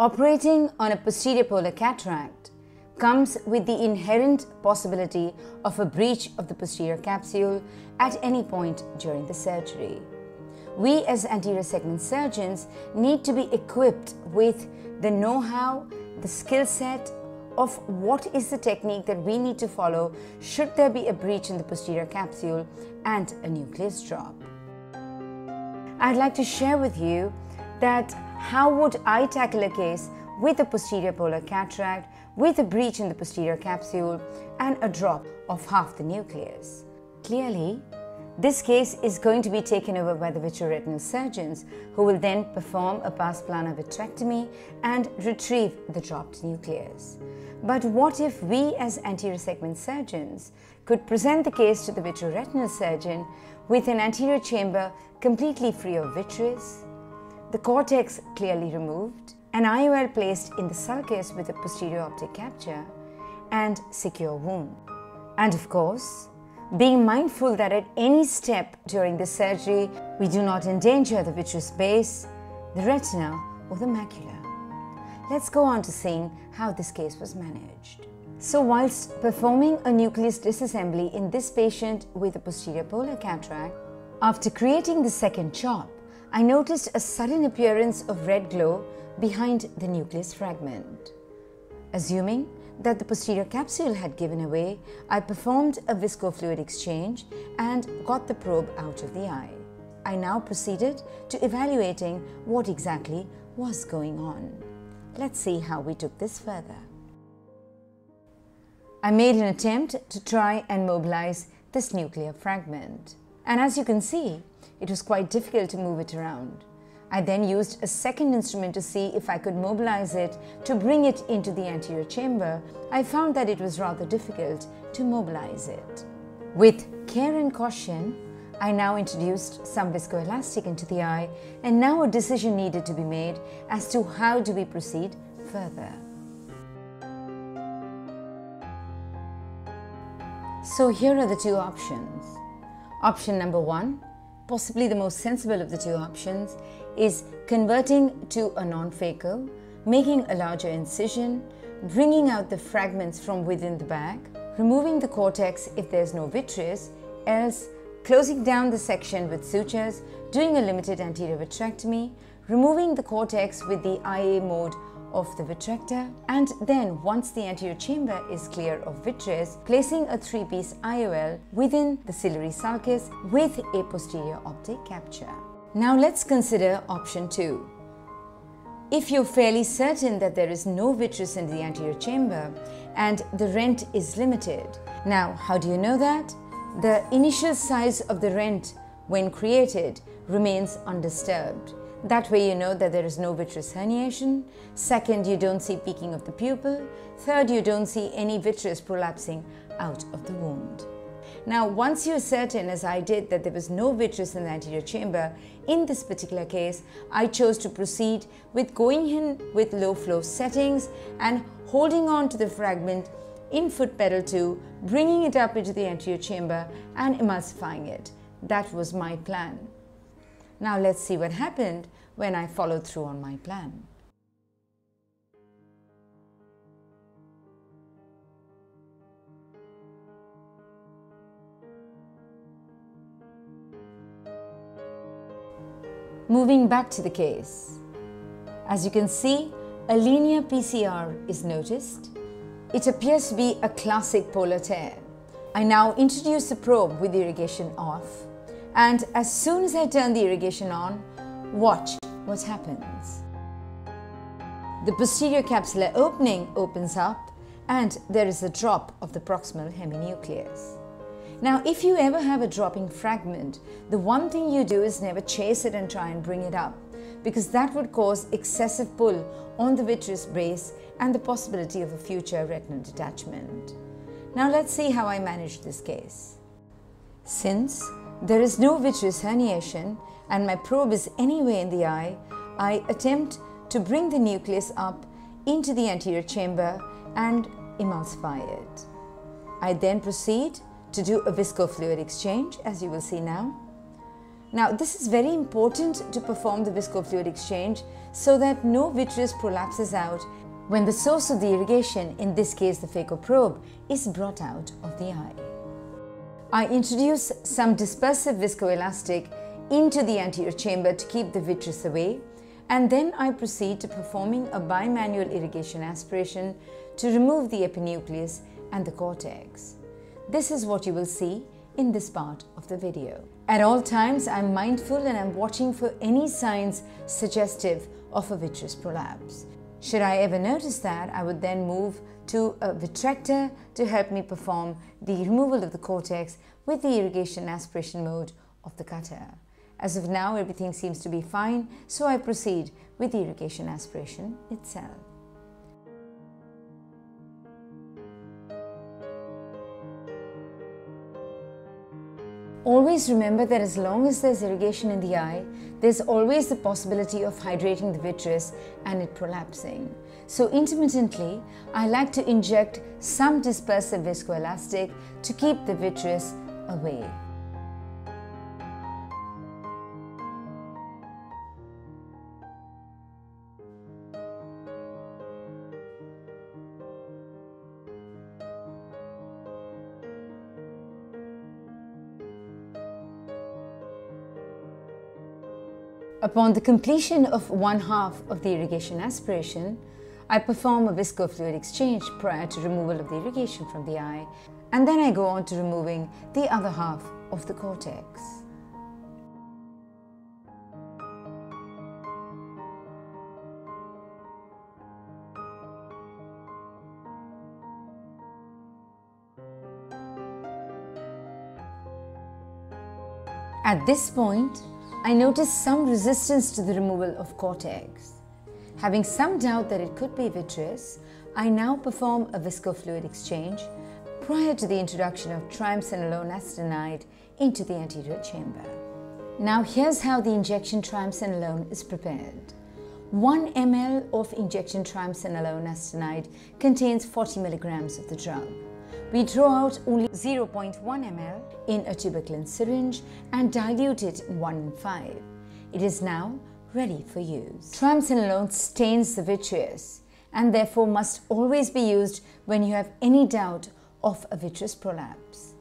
Operating on a posterior polar cataract comes with the inherent possibility of a breach of the posterior capsule at any point during the surgery. We as anterior segment surgeons need to be equipped with the know-how, the skill set of what is the technique that we need to follow should there be a breach in the posterior capsule and a nucleus drop. I'd like to share with you that how would I tackle a case with a posterior polar cataract, with a breach in the posterior capsule and a drop of half the nucleus. Clearly, this case is going to be taken over by the vitreoretinal surgeons who will then perform a pars plana vitrectomy and retrieve the dropped nucleus. But what if we as anterior segment surgeons could present the case to the vitreoretinal surgeon with an anterior chamber completely free of vitreous, the cortex clearly removed, an IOL placed in the sulcus with a posterior optic capture, and secure wound. And of course, being mindful that at any step during the surgery, we do not endanger the vitreous base, the retina, or the macula. Let's go on to seeing how this case was managed. So whilst performing a nucleus disassembly in this patient with a posterior polar cataract, after creating the second chop, I noticed a sudden appearance of red glow behind the nucleus fragment. Assuming that the posterior capsule had given away, I performed a viscofluid exchange and got the probe out of the eye. I now proceeded to evaluating what exactly was going on. Let's see how we took this further. I made an attempt to try and mobilize this nuclear fragment. And as you can see, it was quite difficult to move it around. I then used a second instrument to see if I could mobilize it to bring it into the anterior chamber. I found that it was rather difficult to mobilize it. With care and caution, I now introduced some viscoelastic into the eye and now a decision needed to be made as to how do we proceed further. So here are the two options. Option number one, possibly the most sensible of the two options, is converting to a non-phaco, making a larger incision, bringing out the fragments from within the bag, removing the cortex if there's no vitreous, else closing down the section with sutures, doing a limited anterior vitrectomy, removing the cortex with the IA mode of the vitrector and then once the anterior chamber is clear of vitreous, placing a three-piece IOL within the ciliary sulcus with a posterior optic capture. Now let's consider option 2. If you're fairly certain that there is no vitreous in the anterior chamber and the rent is limited. Now, how do you know that? The initial size of the rent when created remains undisturbed. That way you know that there is no vitreous herniation. Second, you don't see peaking of the pupil. Third, you don't see any vitreous prolapsing out of the wound. Now, once you're certain, as I did, that there was no vitreous in the anterior chamber, in this particular case, I chose to proceed with going in with low flow settings and holding on to the fragment in foot pedal 2, bringing it up into the anterior chamber and emulsifying it. That was my plan. Now let's see what happened when I followed through on my plan. Moving back to the case. As you can see, a linear PCR is noticed. It appears to be a classic polar tear. I now introduce the probe with irrigation off and as soon as I turn the irrigation on, watch what happens. The posterior capsular opening opens up and there is a drop of the proximal heminucleus. Now, if you ever have a dropping fragment, the one thing you do is never chase it and try and bring it up because that would cause excessive pull on the vitreous base and the possibility of a future retinal detachment. Now let's see how I managed this case. Since there is no vitreous herniation and my probe is anywhere in the eye, I attempt to bring the nucleus up into the anterior chamber and emulsify it. I then proceed to do a viscofluid exchange as you will see now. Now this is very important to perform the viscofluid exchange so that no vitreous prolapses out when the source of the irrigation, in this case the phaco probe, is brought out of the eye. I introduce some dispersive viscoelastic into the anterior chamber to keep the vitreous away and then I proceed to performing a bimanual irrigation aspiration to remove the epinucleus and the cortex. This is what you will see in this part of the video. At all times, I'm mindful and I'm watching for any signs suggestive of a vitreous prolapse. Should I ever notice that, I would then move to a vitrector to help me perform the removal of the cortex with the irrigation aspiration mode of the cutter. As of now, everything seems to be fine, so I proceed with the irrigation aspiration itself. Always remember that as long as there's irrigation in the eye, there's always the possibility of hydrating the vitreous and it prolapsing. So intermittently, I like to inject some dispersive viscoelastic to keep the vitreous away. Upon the completion of one half of the irrigation aspiration, I perform a viscofluid exchange prior to removal of the irrigation from the eye and then I go on to removing the other half of the cortex. At this point, I noticed some resistance to the removal of cortex. Having some doubt that it could be vitreous, I now perform a viscofluid exchange prior to the introduction of triamcinolone acetonide into the anterior chamber. Now here's how the injection triamcinolone is prepared. 1 ml of injection triamcinolone acetonide contains 40 milligrams of the drug. We draw out only 0.1 ml in a tuberculin syringe and dilute it in 1 in 5. It is now ready for use. Triamcinolone stains the vitreous and therefore must always be used when you have any doubt of a vitreous prolapse.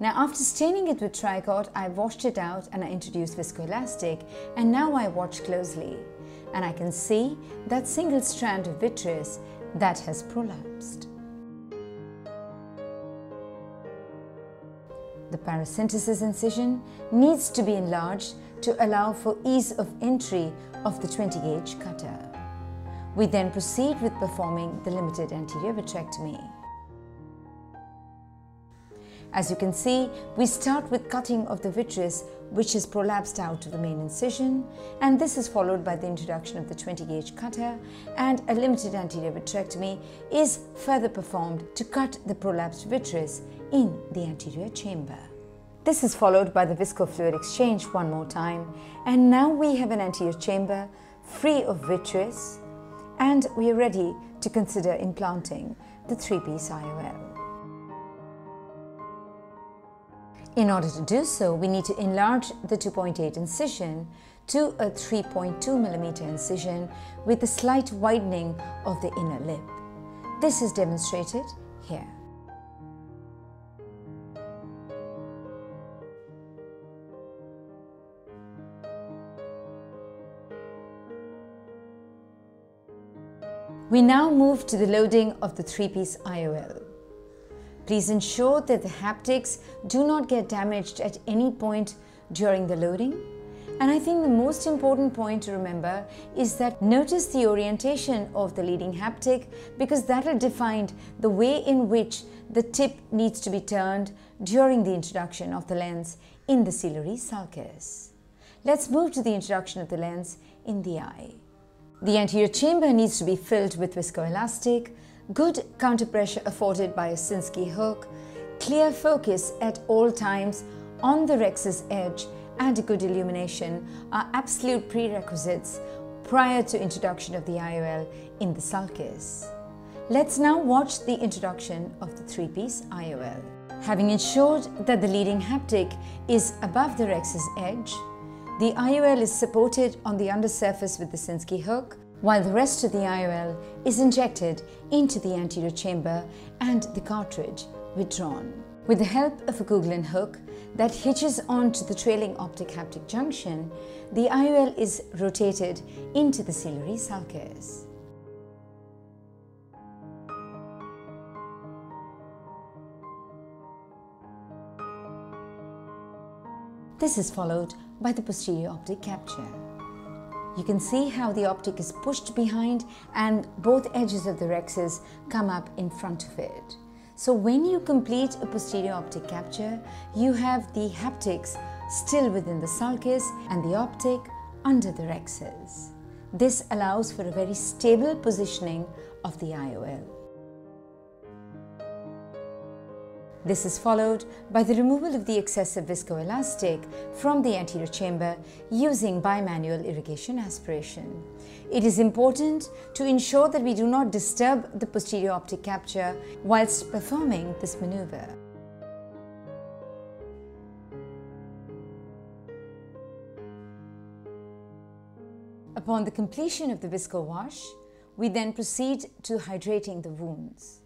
Now after staining it with Tricort, I washed it out and I introduced viscoelastic and now I watch closely and I can see that single strand of vitreous that has prolapsed. The paracentesis incision needs to be enlarged to allow for ease of entry of the 20 gauge cutter. We then proceed with performing the limited anterior vitrectomy. As you can see, we start with cutting of the vitreous which is prolapsed out to the main incision and this is followed by the introduction of the 20 gauge cutter and a limited anterior vitrectomy is further performed to cut the prolapsed vitreous in the anterior chamber. This is followed by the viscofluid exchange one more time and now we have an anterior chamber free of vitreous and we are ready to consider implanting the three-piece IOL. In order to do so, we need to enlarge the 2.8 incision to a 3.2 millimeter incision with a slight widening of the inner lip. This is demonstrated here. We now move to the loading of the three-piece IOL. Please ensure that the haptics do not get damaged at any point during the loading. And I think the most important point to remember is that notice the orientation of the leading haptic because that will define the way in which the tip needs to be turned during the introduction of the lens in the ciliary sulcus. Let's move to the introduction of the lens in the eye. The anterior chamber needs to be filled with viscoelastic, good counter pressure afforded by a Sinskey hook, clear focus at all times on the rhexis edge and good illumination are absolute prerequisites prior to introduction of the IOL in the sulcus. Let's now watch the introduction of the three-piece IOL. Having ensured that the leading haptic is above the rhexis edge, The IOL is supported on the undersurface with the Sinskey hook, while the rest of the IOL is injected into the anterior chamber and the cartridge withdrawn. With the help of a Kuglen hook that hitches onto the trailing optic haptic junction, the IOL is rotated into the ciliary sulcus. This is followed by the posterior optic capture. You can see how the optic is pushed behind and both edges of the rhexis come up in front of it. So when you complete a posterior optic capture, you have the haptics still within the sulcus and the optic under the rhexis. This allows for a very stable positioning of the IOL. This is followed by the removal of the excessive viscoelastic from the anterior chamber using bimanual irrigation aspiration. It is important to ensure that we do not disturb the posterior optic capture whilst performing this maneuver. Upon the completion of the visco wash, we then proceed to hydrating the wounds.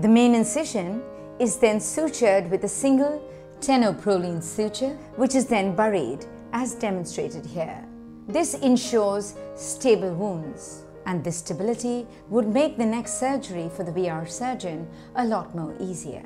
The main incision is then sutured with a single 10-0 prolene suture which is then buried as demonstrated here. This ensures stable wounds and this stability would make the next surgery for the VR surgeon a lot more easier.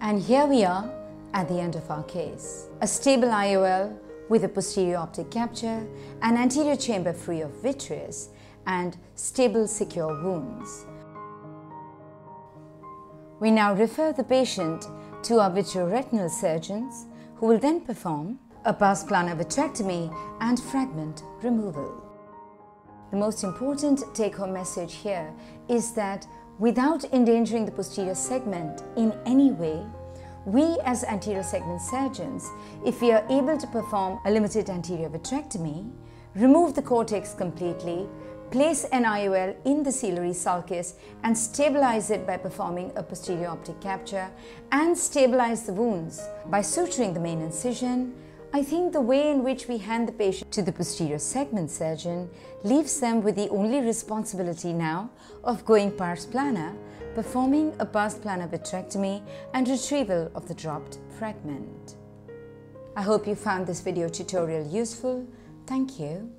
And here we are at the end of our case. A stable IOL with a posterior optic capture, an anterior chamber free of vitreous, and stable secure wounds. We now refer the patient to our vitreoretinal surgeons who will then perform a pars plana vitrectomy and fragment removal. The most important take-home message here is that without endangering the posterior segment in any way, we as anterior segment surgeons, if we are able to perform a limited anterior vitrectomy, remove the cortex completely, place an IOL in the ciliary sulcus and stabilize it by performing a posterior optic capture and stabilize the wounds by suturing the main incision, I think the way in which we hand the patient to the posterior segment surgeon leaves them with the only responsibility now of going pars plana performing a pars plana vitrectomy and retrieval of the dropped fragment. I hope you found this video tutorial useful. Thank you.